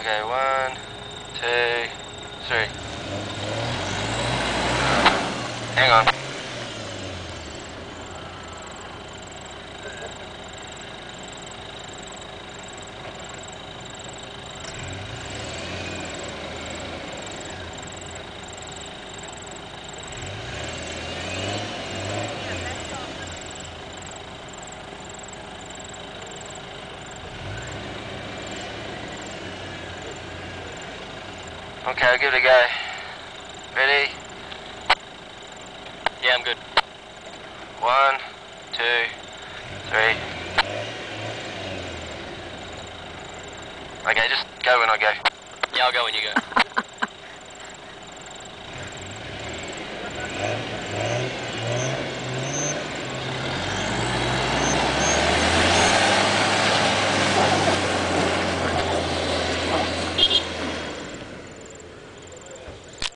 Okay, one, two, three. Hang on. Okay, I'll give it a go. Ready? Yeah, I'm good. One, two, three. Okay, just go when I go. Yeah, I'll go when you go.